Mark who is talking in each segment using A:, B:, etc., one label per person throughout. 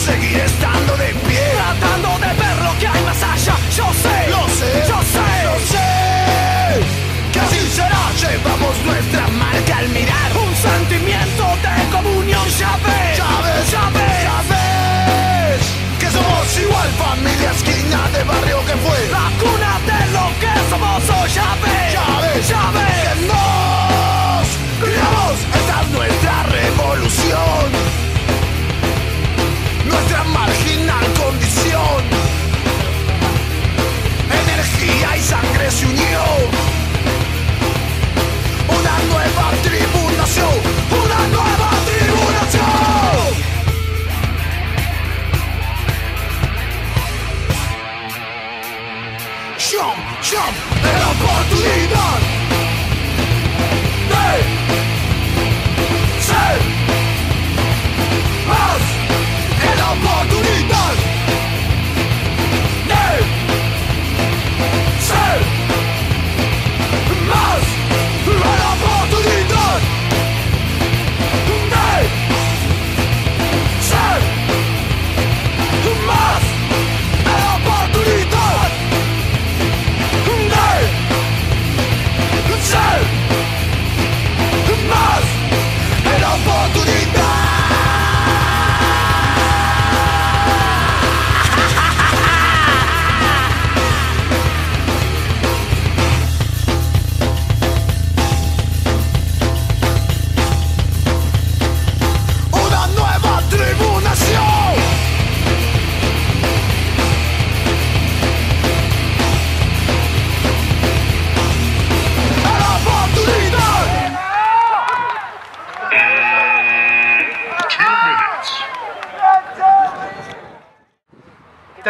A: seguiré estando de pie
B: Tratando de ver lo que hay más allá. Yo sé
A: la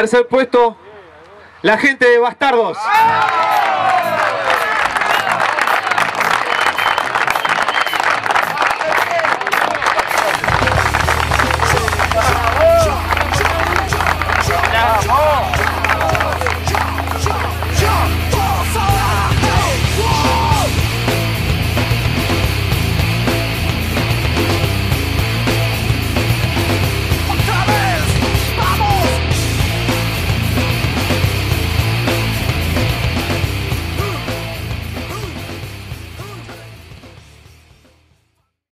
C: Tercer puesto, la gente de Bastardos.